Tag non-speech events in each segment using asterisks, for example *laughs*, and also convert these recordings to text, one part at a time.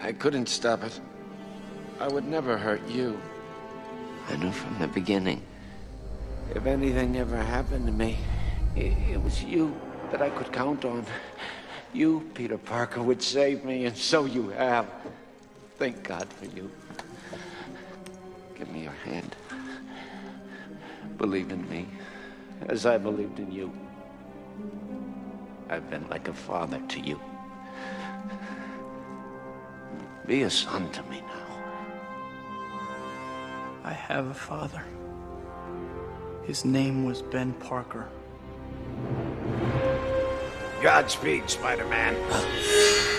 I couldn't stop it. I would never hurt you. I knew from the beginning. If anything ever happened to me, it, was you that I could count on. You, Peter Parker, would save me, and so you have. Thank God for you. Give me your hand. Believe in me, as I believed in you. I've been like a father to you. Be a son to me now. I have a father. His name was Ben Parker. Godspeed, Spider-Man.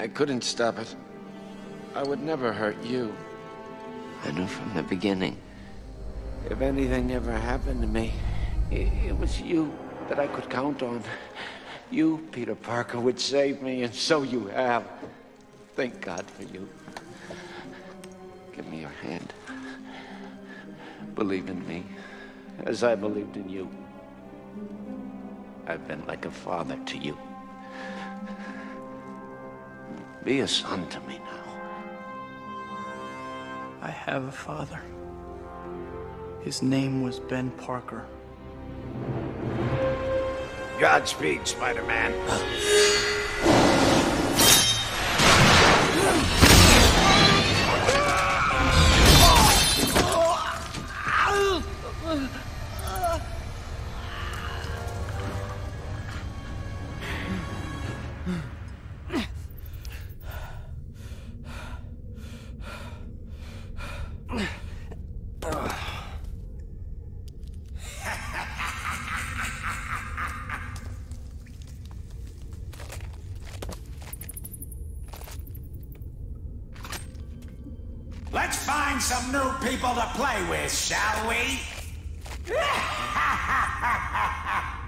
I couldn't stop it. I would never hurt you. I knew from the beginning. If anything ever happened to me, it, was you that I could count on. You, Peter Parker, would save me, and so you have. Thank God for you. Give me your hand. Believe in me, as I believed in you. I've been like a father to you. Be a son to me now. I have a father. His name was Ben Parker. Godspeed, Spider-Man. *laughs* Let's find some new people to play with, shall we? *laughs*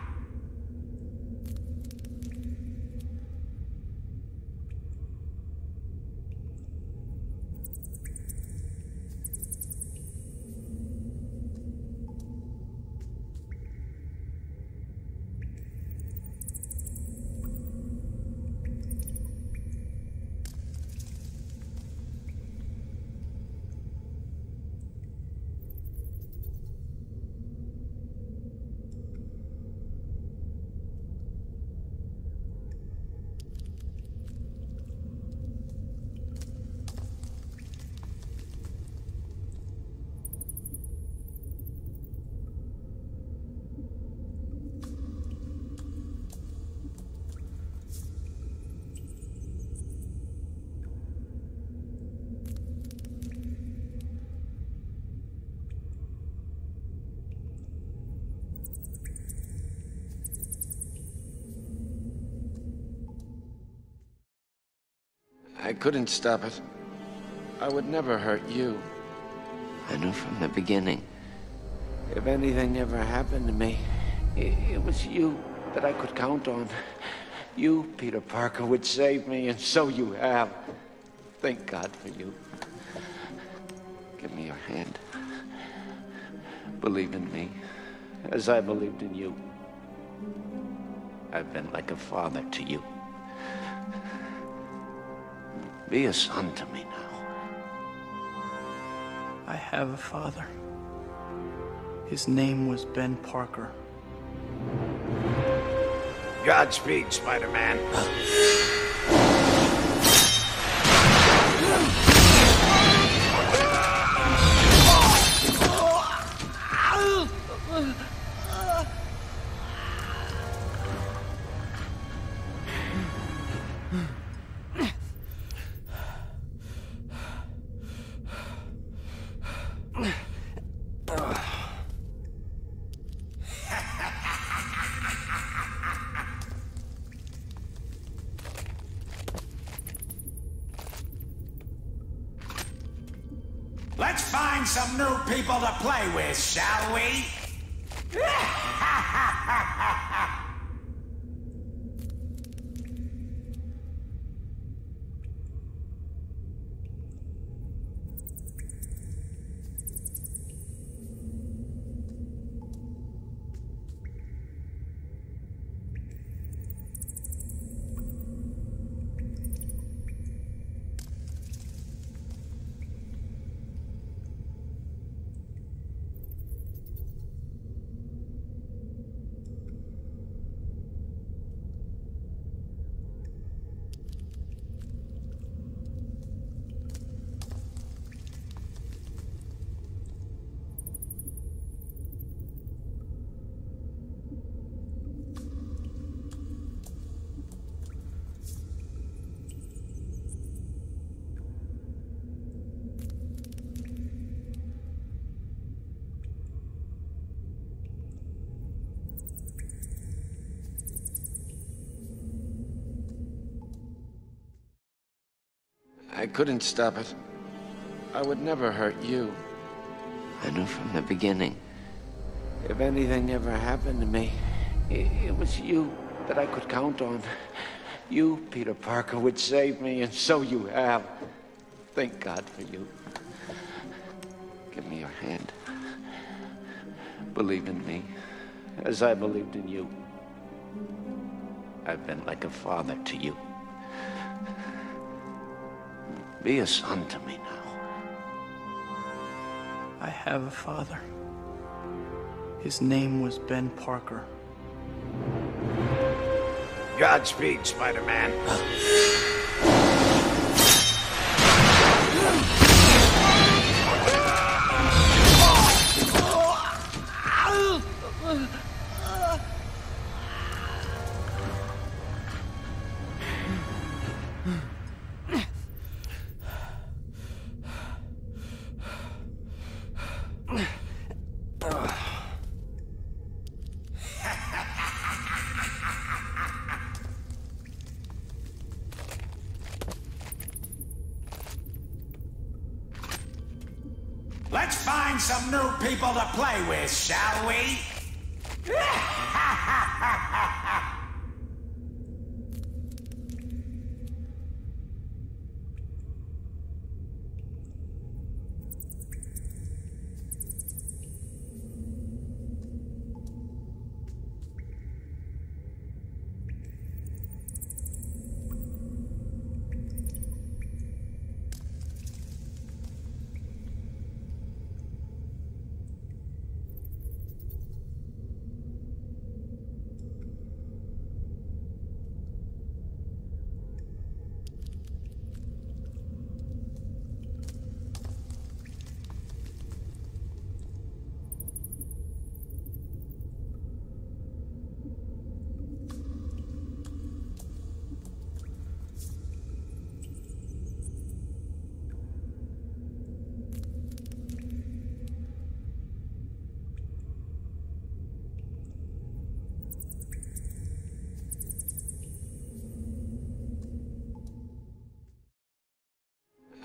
couldn't stop it. I would never hurt you. I knew from the beginning. If anything ever happened to me, it, it was you that I could count on. You, Peter Parker, would save me, and so you have. Thank God for you. Give me your hand. Believe in me, as I believed in you. I've been like a father to you. Be a son to me now. I have a father. His name was Ben Parker. Godspeed, Spider-Man. *laughs* I couldn't stop it. I would never hurt you. I knew from the beginning. If anything ever happened to me, it, it was you that I could count on. You, Peter Parker, would save me, and so you have. Thank God for you. Give me your hand. Believe in me, as I believed in you. I've been like a father to you. Be a son to me now. I have a father. His name was Ben Parker. Godspeed, Spider-Man.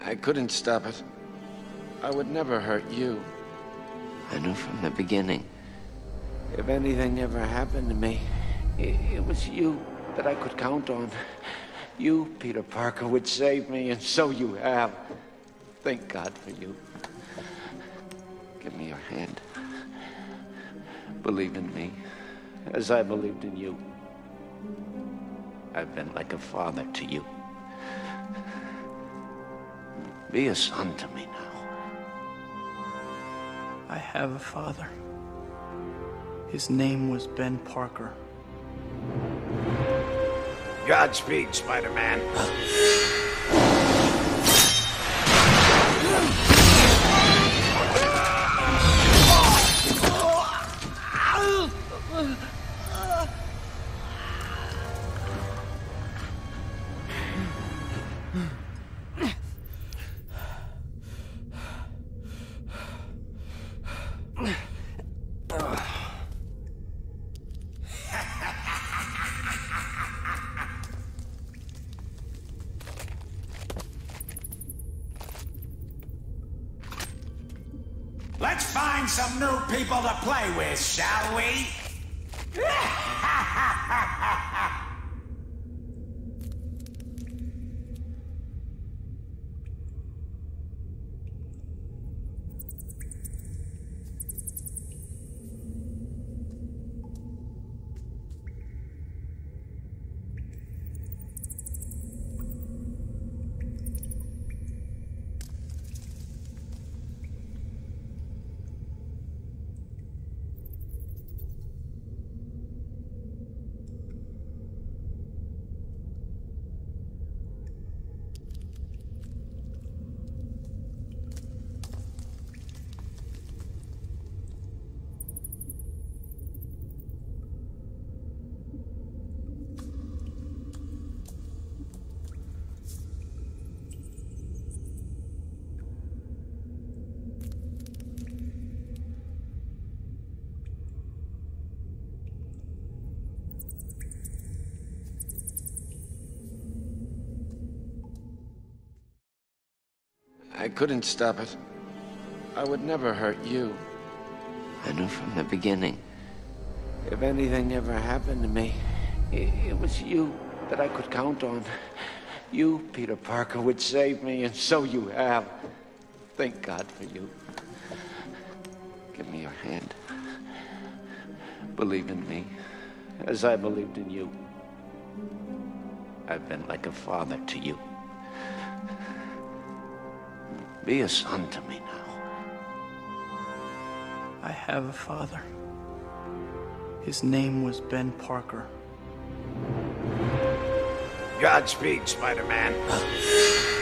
I couldn't stop it. I would never hurt you. I knew from the beginning. If anything ever happened to me, it, was you that I could count on. You, Peter Parker, would save me, and so you have. Thank God for you. Give me your hand. Believe in me, as I believed in you. I've been like a father to you. Be a son to me now. I have a father. His name was Ben Parker. Godspeed, Spider-Man. *laughs* Let's find some new people to play with, shall we? *laughs* couldn't stop it. I would never hurt you. I knew from the beginning. If anything ever happened to me, it, it was you that I could count on. You, Peter Parker, would save me, and so you have. Thank God for you. Give me your hand. Believe in me, as I believed in you. I've been like a father to you. Be a son to me now. I have a father. His name was Ben Parker. Godspeed, Spider-Man. *laughs*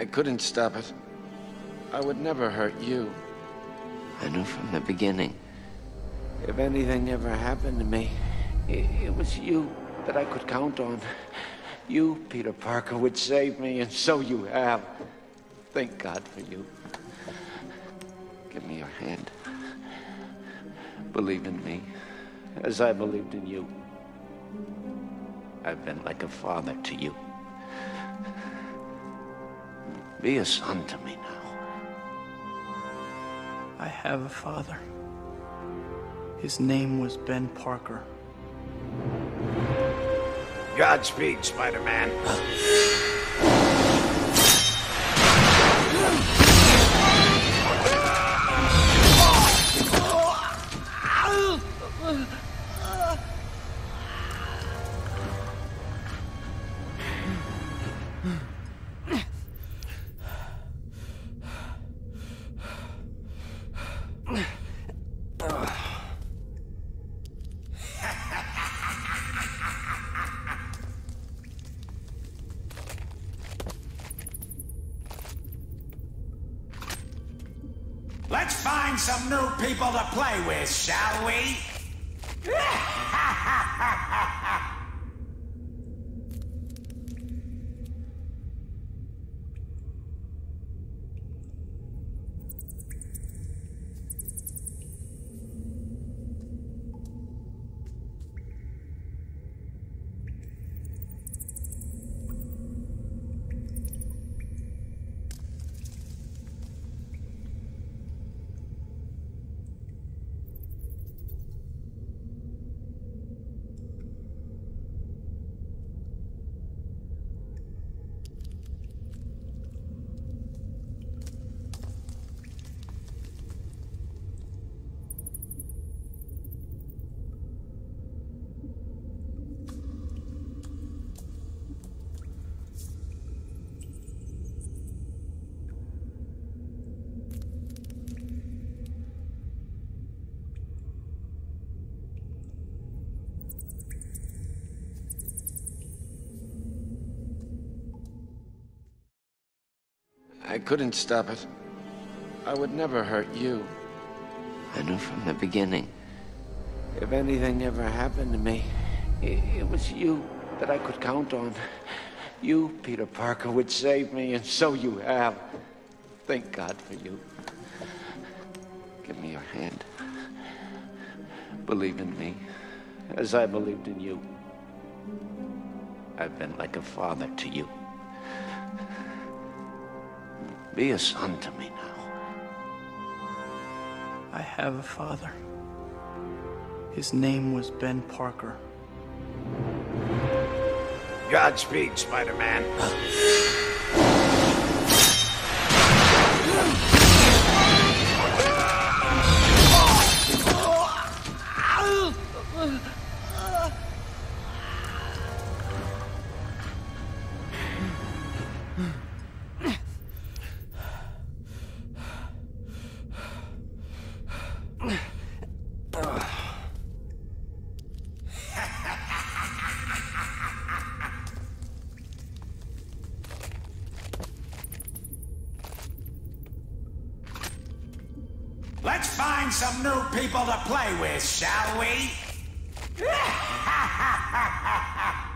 I couldn't stop it. I would never hurt you. I knew from the beginning. If anything ever happened to me, it, it was you that I could count on. You, Peter Parker, would save me, and so you have. Thank God for you. Give me your hand. Believe in me, as I believed in you. I've been like a father to you. Be a son to me now. I have a father. His name was Ben Parker. Godspeed, Spider-Man. I couldn't stop it. I would never hurt you. I knew from the beginning. If anything ever happened to me, it, it was you that I could count on. You, Peter Parker, would save me, and so you have. Thank God for you. Give me your hand. Believe in me, as I believed in you. I've been like a father to you. Be a son to me now. I have a father. His name was Ben Parker. Godspeed, Spider-Man. *laughs* Let's find some new people to play with, shall we? *laughs*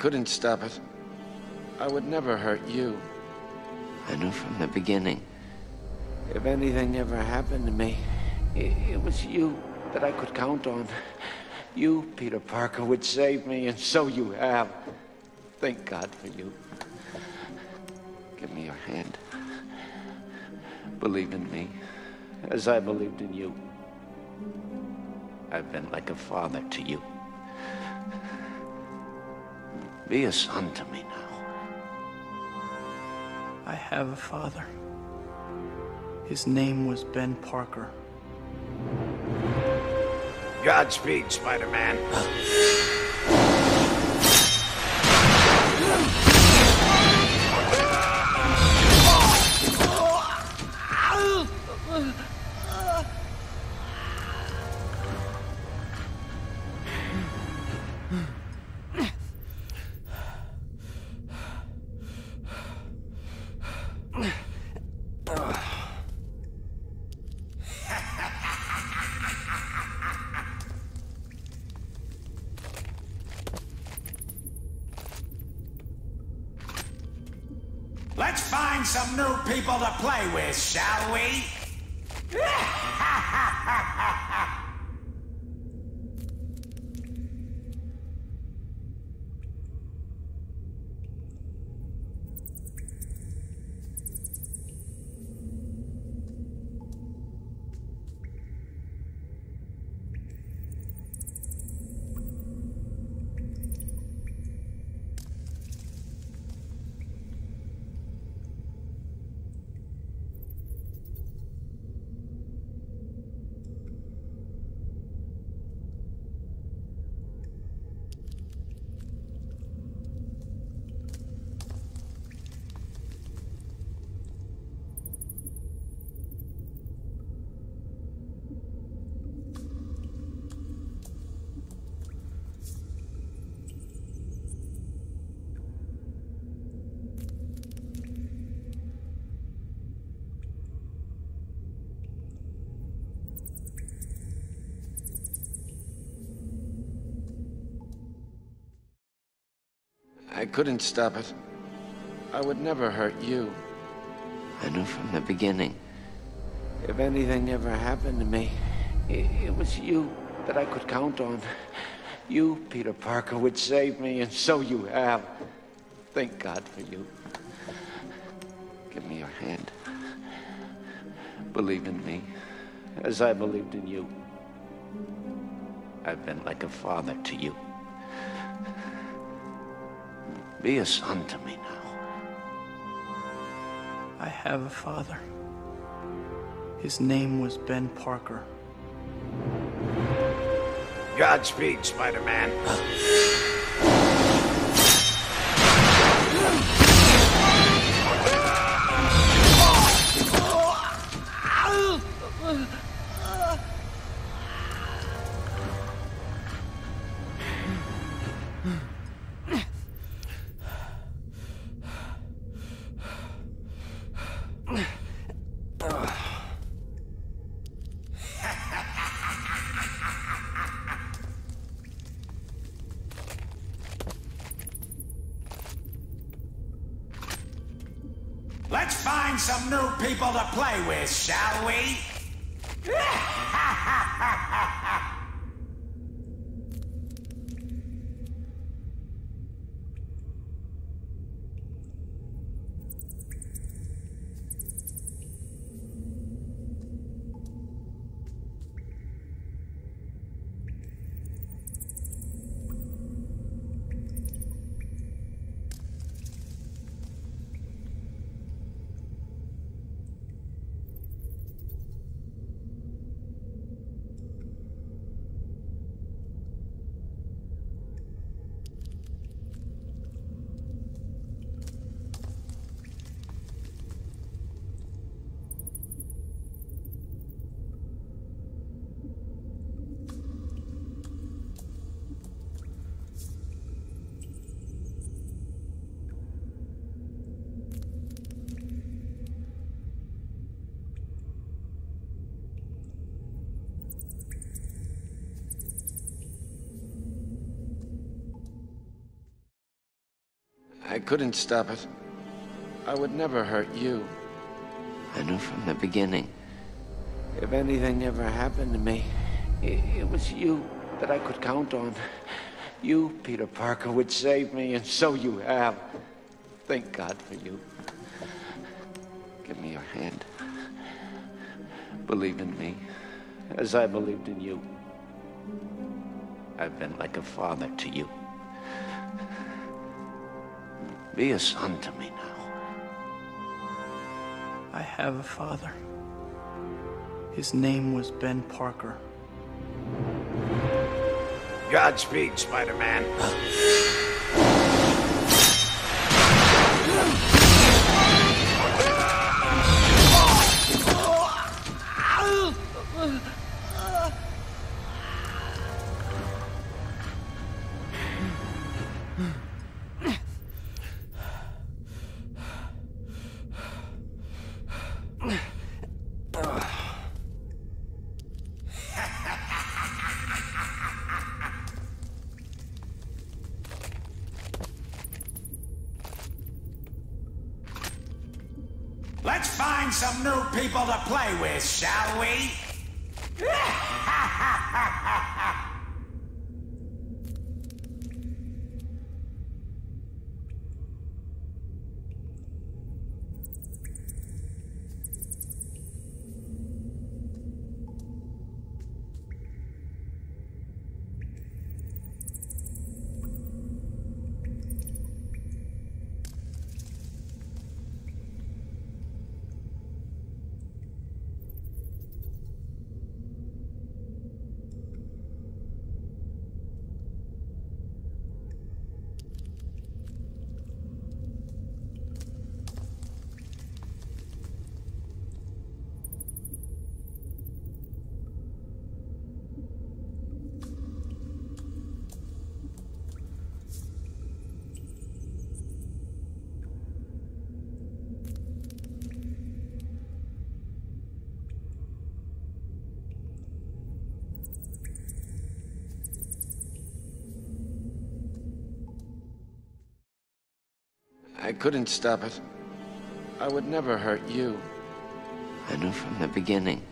couldn't stop it. I would never hurt you. I knew from the beginning. If anything ever happened to me, it, it was you that I could count on. You, Peter Parker, would save me, and so you have. Thank God for you. Give me your hand. Believe in me, as I believed in you. I've been like a father to you. Be a son to me now. I have a father. His name was Ben Parker. Godspeed, Spider-Man. Let's *laughs* I couldn't stop it. I would never hurt you. I knew from the beginning. If anything ever happened to me, it, it was you that I could count on. You, Peter Parker, would save me, and so you have. Thank God for you. Give me your hand. Believe in me, as I believed in you. I've been like a father to you. Be a son to me now. I have a father. His name was Ben Parker. Godspeed, Spider-Man. I couldn't stop it. I would never hurt you. I knew from the beginning. If anything ever happened to me, it, it was you that I could count on. You, Peter Parker, would save me, and so you have. Thank God for you. Give me your hand. Believe in me, as I believed in you. I've been like a father to you. Be a son to me now. I have a father. His name was Ben Parker. Godspeed, Spider-Man. *laughs* Let's find some new people to play with, shall we? *laughs* couldn't stop it. I would never hurt you. I knew from the beginning.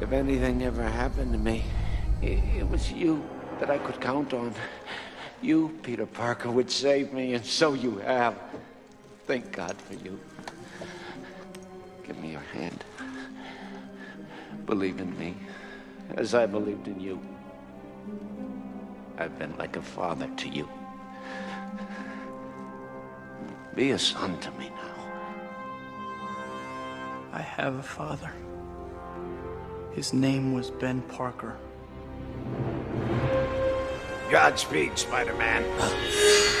If anything ever happened to me, it, it was you that I could count on. You, Peter Parker, would save me, and so you have. Thank God for you. Give me your hand. Believe in me, as I believed in you. I've been like a father to you. Be a son to me now. I have a father. His name was Ben Parker. Godspeed, Spider-Man.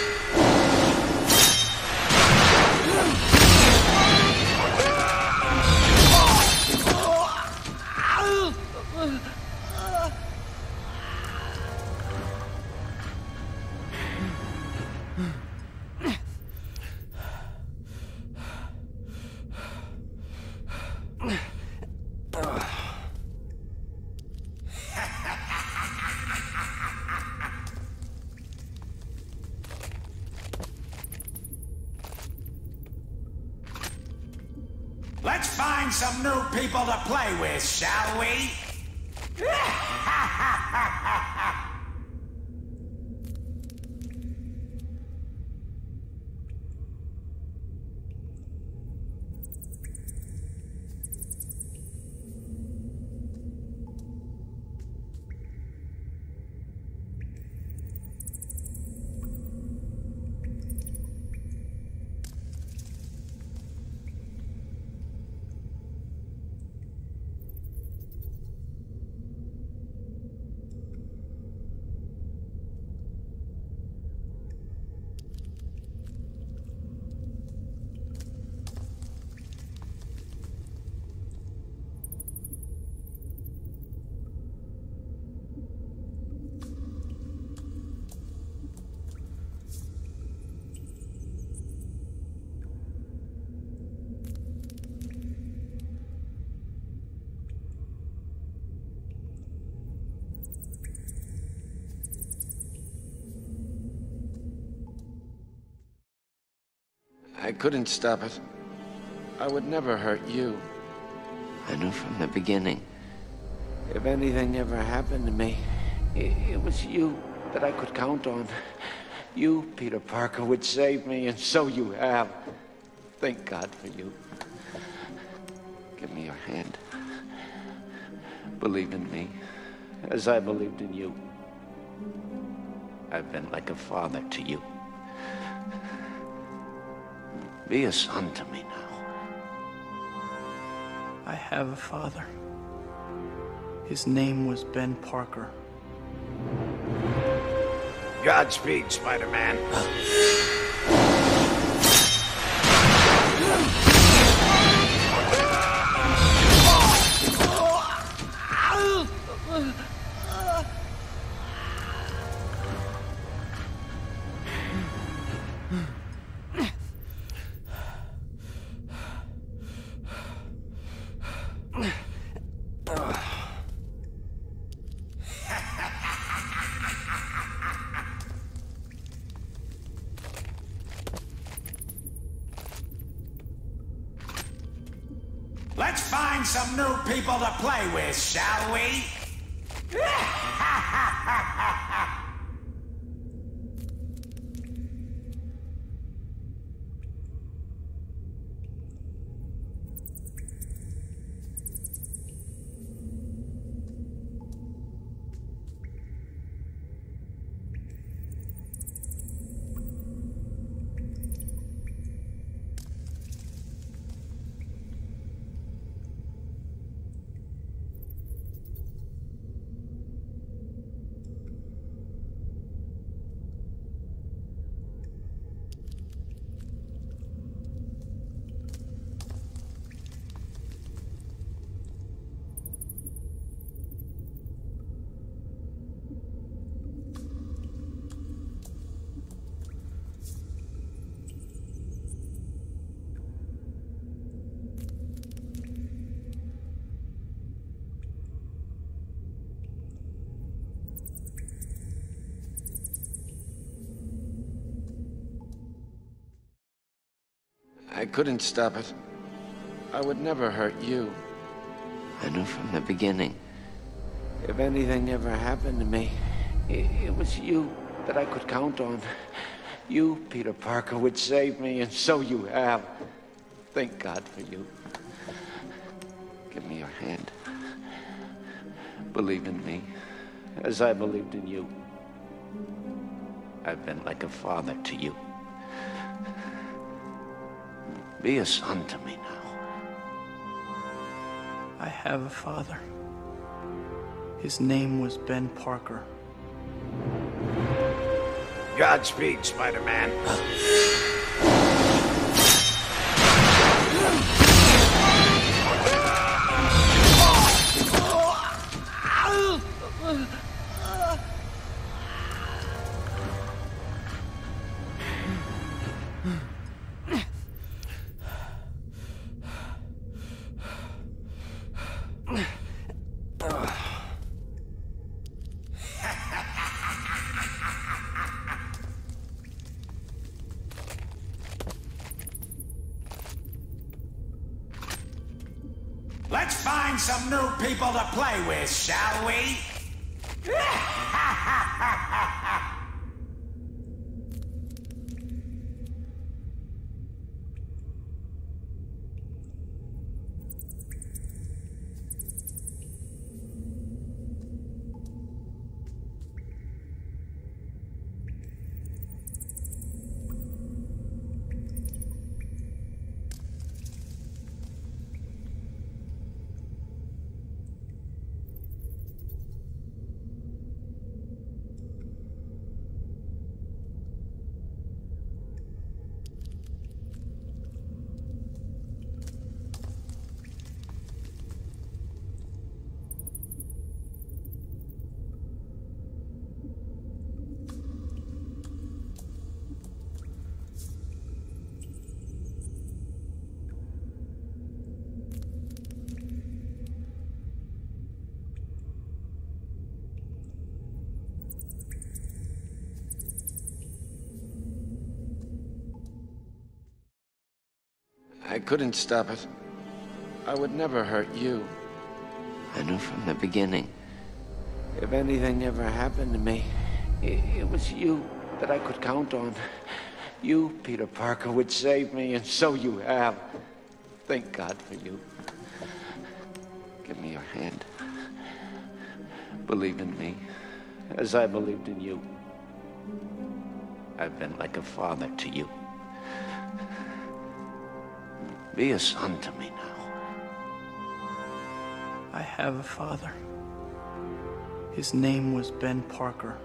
I couldn't stop it. I would never hurt you. I knew from the beginning. If anything ever happened to me, it, was you that I could count on. You, Peter Parker, would save me, and so you have. Thank God for you. Give me your hand. Believe in me, as I believed in you. I've been like a father to you. Be a son to me now. I have a father. His name was Ben Parker. Godspeed, Spider-Man. Let's *laughs* I couldn't stop it. I would never hurt you. I knew from the beginning. If anything ever happened to me, it, it was you that I could count on. You, Peter Parker, would save me, and so you have. Thank God for you. Give me your hand. Believe in me, as I believed in you. I've been like a father to you. Be a son to me now. I have a father. His name was Ben Parker. Godspeed, Spider-Man. *laughs* Let's find some new people to play with, shall we? *laughs* couldn't stop it. I would never hurt you. I knew from the beginning. If anything ever happened to me, it, it was you that I could count on. You, Peter Parker, would save me, and so you have. Thank God for you. Give me your hand. Believe in me, as I believed in you. I've been like a father to you. Be a son to me now. I have a father. His name was Ben Parker.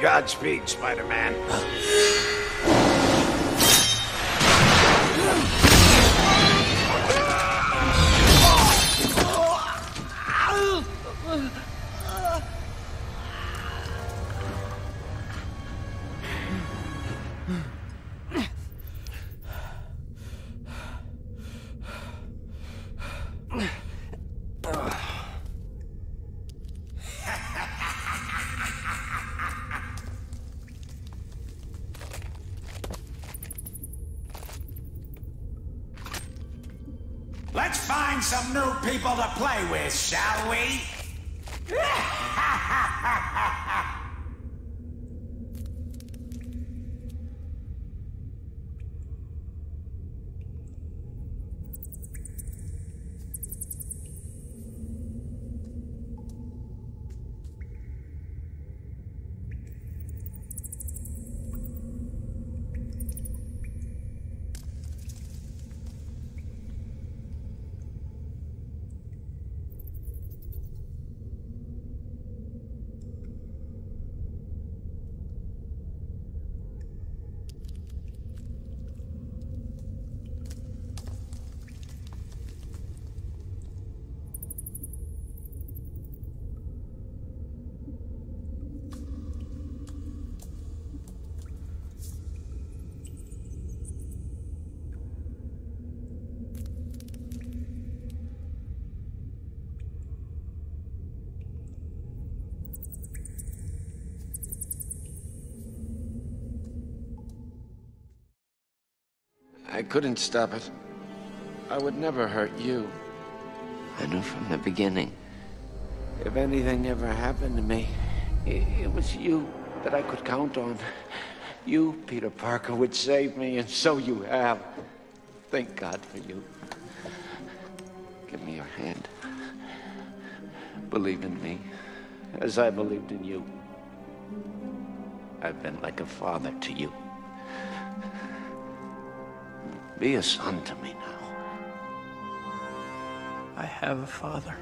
Godspeed, Spider-Man. *laughs* I couldn't stop it. I would never hurt you. I knew from the beginning. If anything ever happened to me, it, was you that I could count on. You, Peter Parker, would save me, and so you have. Thank God for you. Give me your hand. Believe in me, as I believed in you. I've been like a father to you. Be a son to me now. I have a father.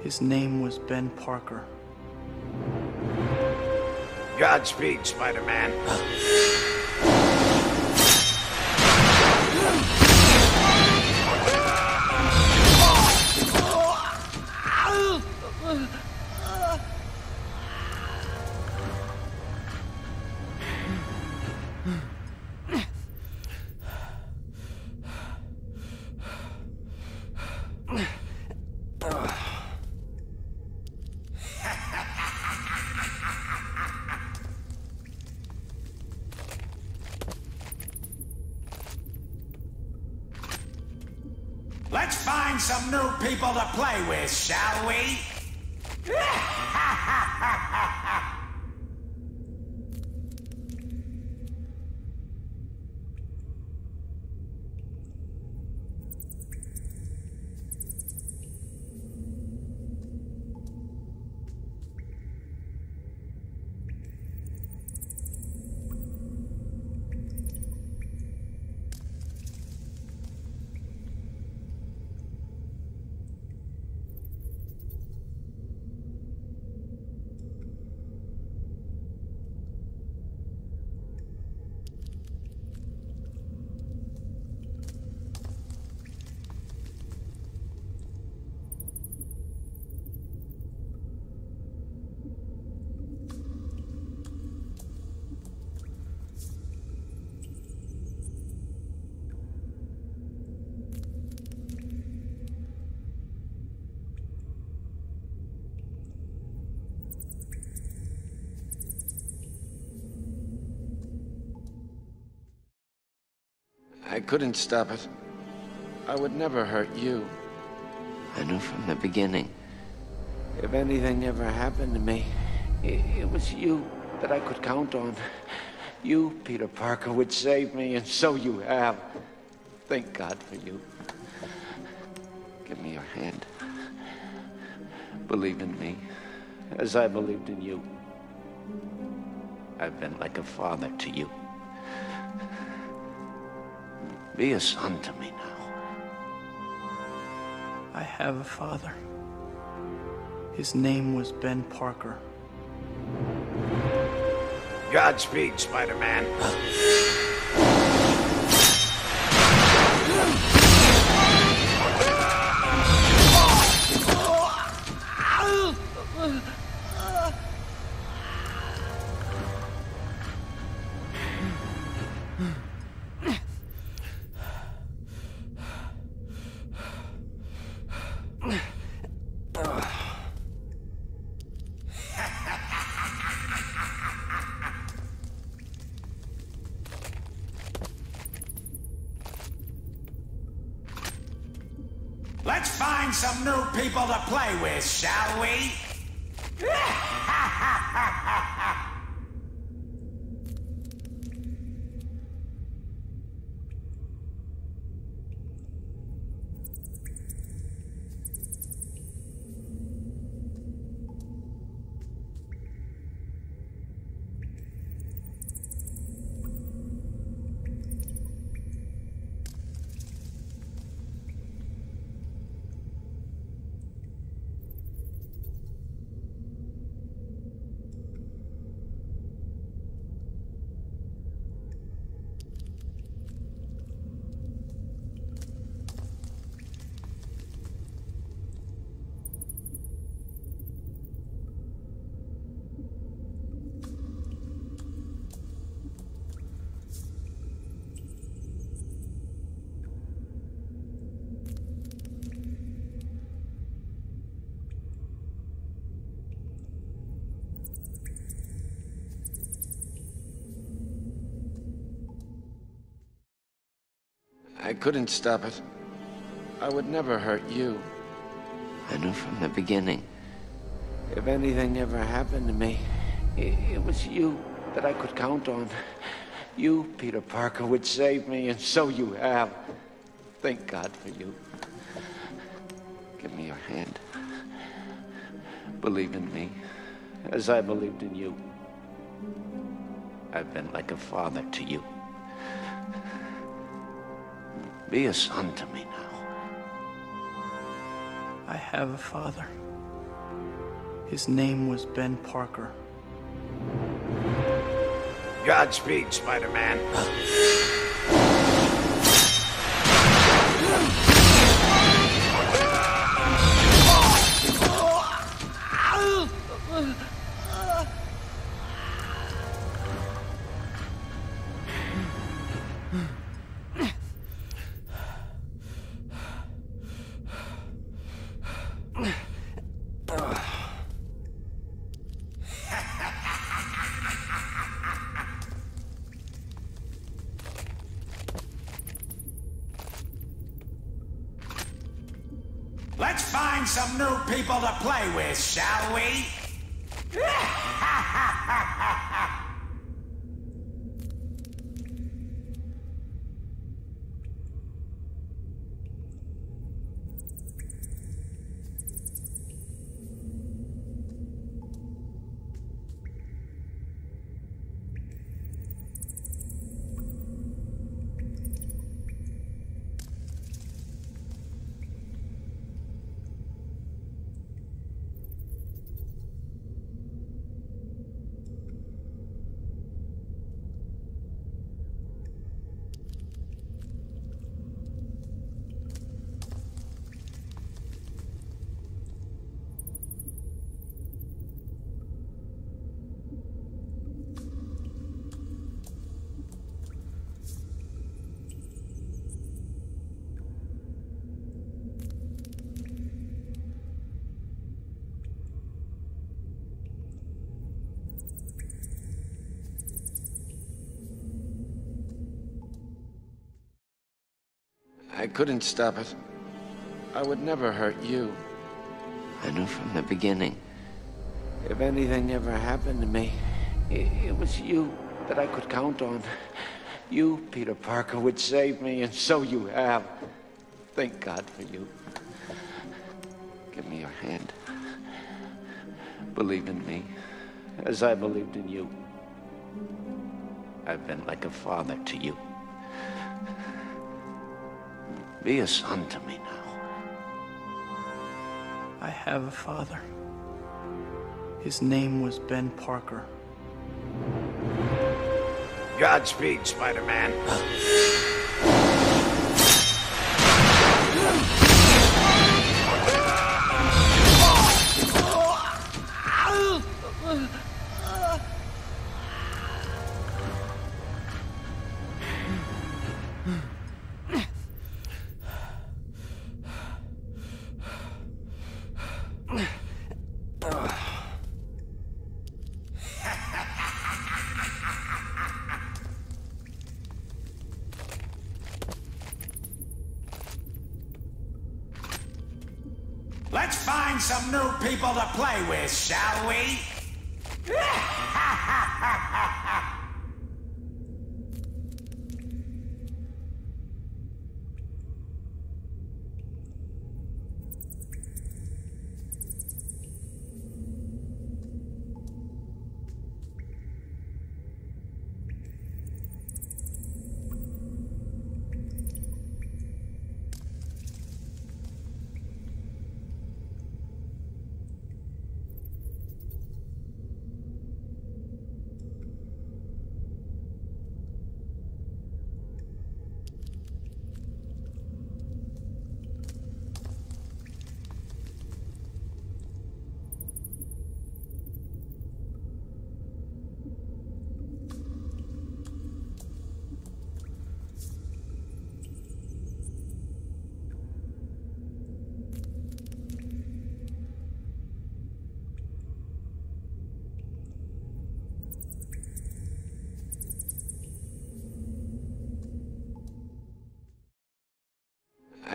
His name was Ben Parker. Godspeed, Spider-Man. I couldn't stop it. I would never hurt you. I knew from the beginning. If anything ever happened to me, it, it was you that I could count on. You, Peter Parker, would save me, and so you have. Thank God for you. Give me your hand. Believe in me, as I believed in you. I've been like a father to you. Be a son to me now. I have a father. His name was Ben Parker. Godspeed, Spider-Man. Let's find some new people to play with, shall we? *laughs* couldn't stop it. I would never hurt you. I knew from the beginning. If anything ever happened to me, it, it was you that I could count on. You, Peter Parker, would save me, and so you have. Thank God for you. Give me your hand. Believe in me, as I believed in you. I've been like a father to you. Be a son to me now. I have a father. His name was Ben Parker. Godspeed, Spider-Man. *laughs* I couldn't stop it. I would never hurt you. I knew from the beginning. If anything ever happened to me, it, was you that I could count on. You, Peter Parker, would save me, and so you have. Thank God for you. Give me your hand. Believe in me, as I believed in you. I've been like a father to you. Be a son to me now. I have a father. His name was Ben Parker. Godspeed, Spider-Man. *laughs*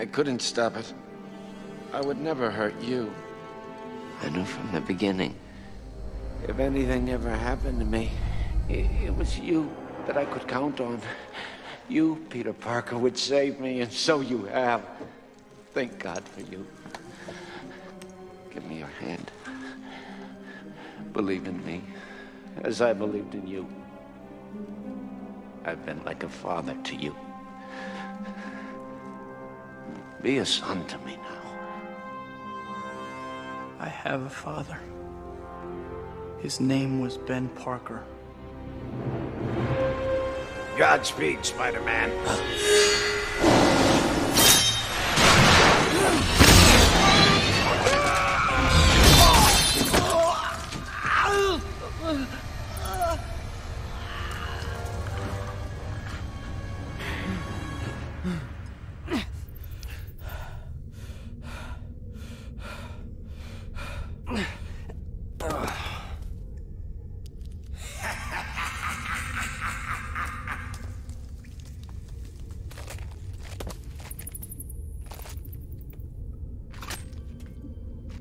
I couldn't stop it. I would never hurt you. I knew from the beginning. If anything ever happened to me, it, it was you that I could count on. You, Peter Parker, would save me, and so you have. Thank God for you. Give me your hand. Believe in me, as I believed in you. I've been like a father to you. Be a son to me now. I have a father. His name was Ben Parker. Godspeed, Spider-Man.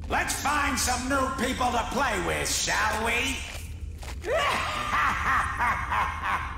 Let's find some new people to play with, shall we? *laughs*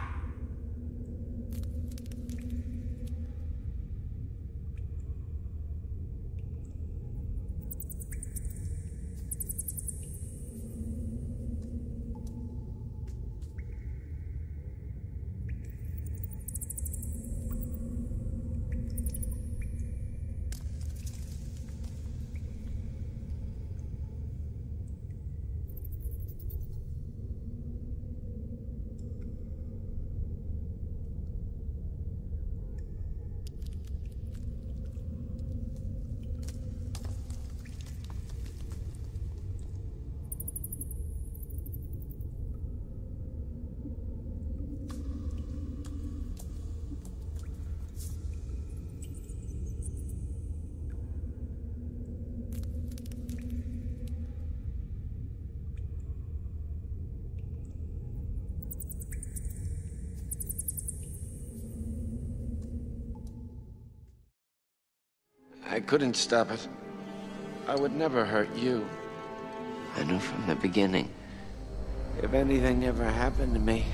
couldn't stop it. I would never hurt you. I knew from the beginning. If anything ever happened to me,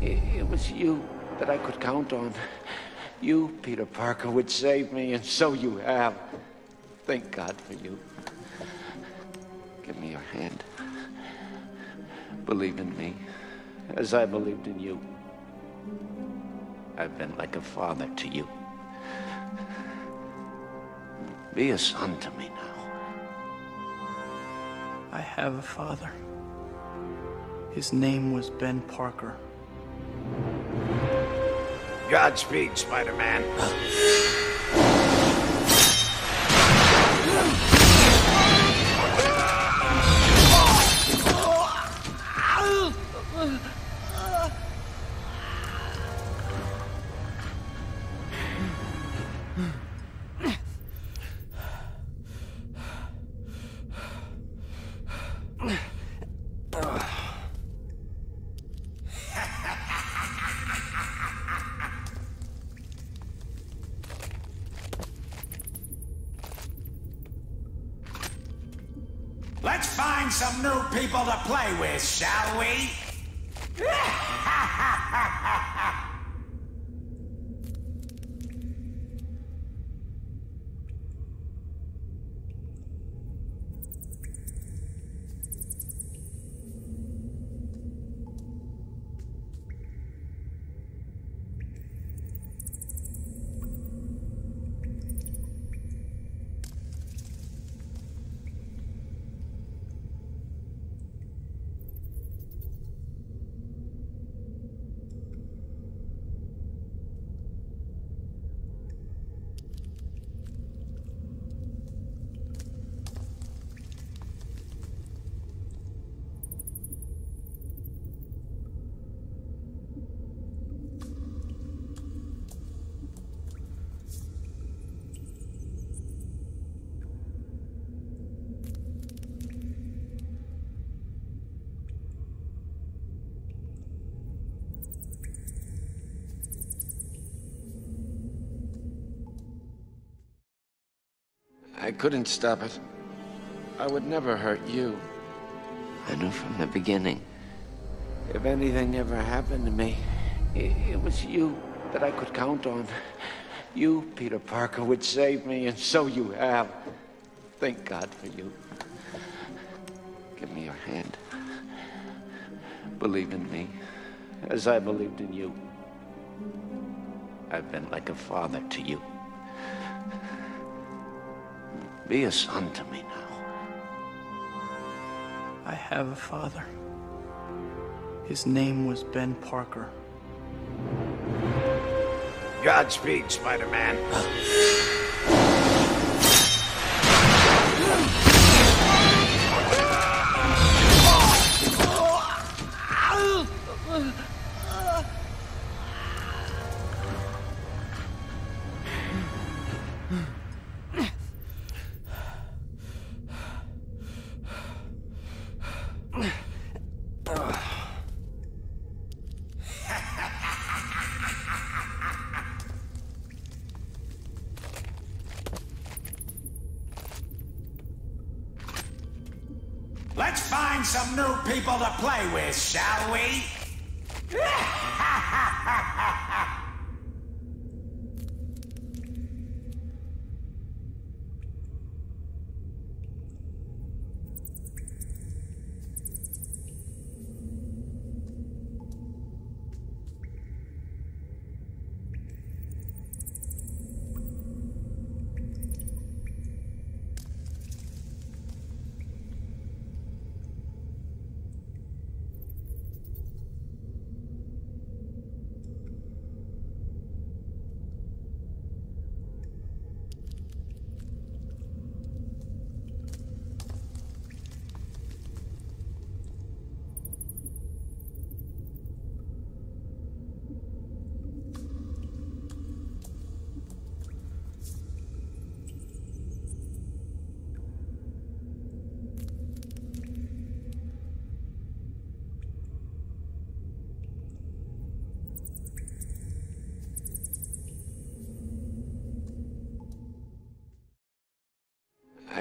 it, it was you that I could count on. You, Peter Parker, would save me, and so you have. Thank God for you. Give me your hand. Believe in me, as I believed in you. I've been like a father to you. Be a son to me now. I have a father. His name was Ben Parker. Godspeed, Spider-Man. I couldn't stop it. I would never hurt you. I knew from the beginning. If anything ever happened to me, it, was you that I could count on. You, Peter Parker, would save me, and so you have. Thank God for you. Give me your hand. Believe in me, as I believed in you. I've been like a father to you. Be a son to me now. I have a father. His name was Ben Parker. Godspeed, Spider-Man. *laughs*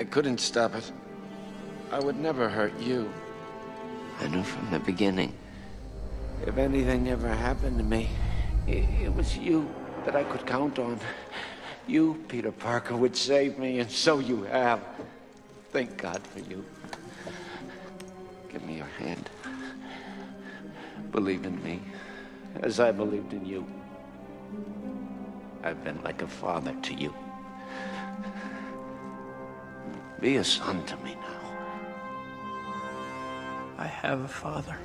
I couldn't stop it. I would never hurt you. I knew from the beginning. If anything ever happened to me, it, it was you that I could count on. You, Peter Parker, would save me, and so you have. Thank God for you. Give me your hand. Believe in me, as I believed in you. I've been like a father to you. Be a son to me now. I have a father.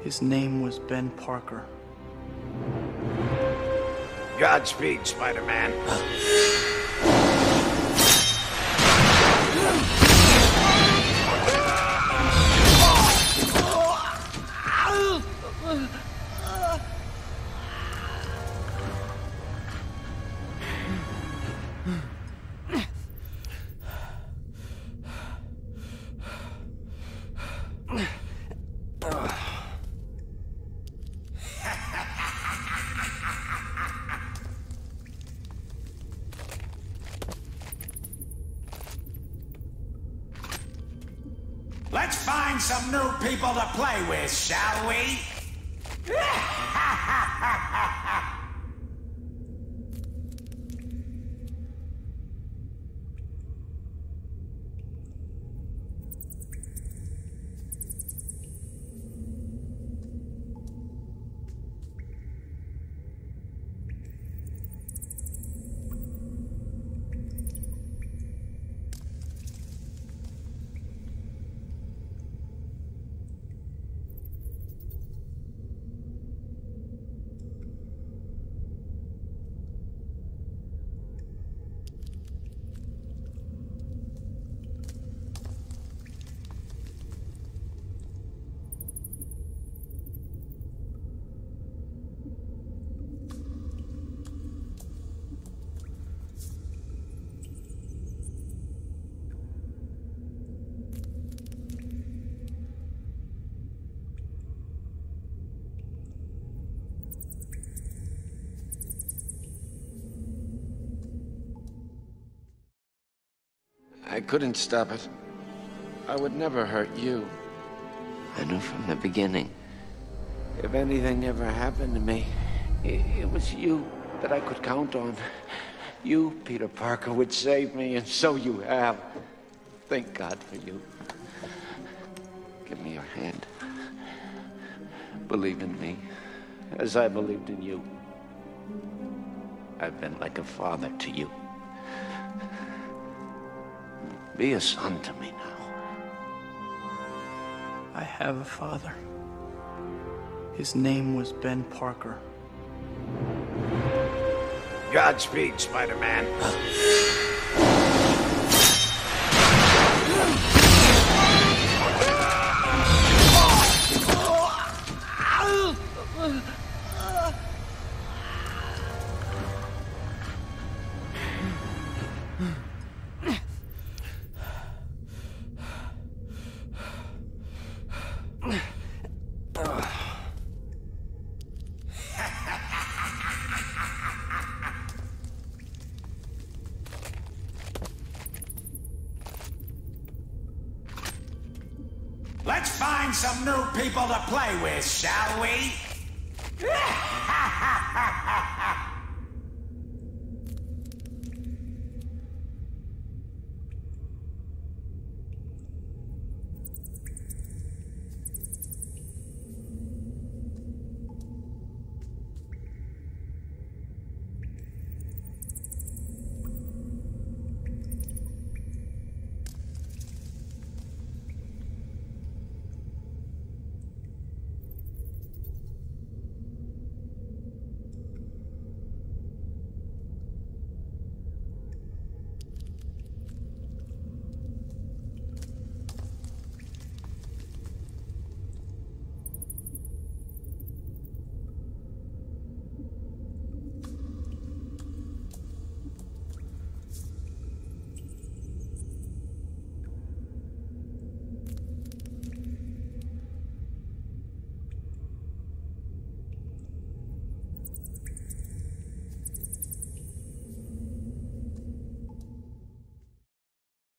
His name was Ben Parker. Godspeed, Spider-Man. *laughs* Let's find some new people to play with, shall we? *laughs* couldn't stop it. I would never hurt you. I knew from the beginning. If anything ever happened to me, it, it was you that I could count on. You, Peter Parker, would save me, and so you have. Thank God for you. Give me your hand. Believe in me, as I believed in you. I've been like a father to you. Be a son to me now. I have a father. His name was Ben Parker. Godspeed, Spider-Man. Let's *laughs*